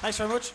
Thanks very much.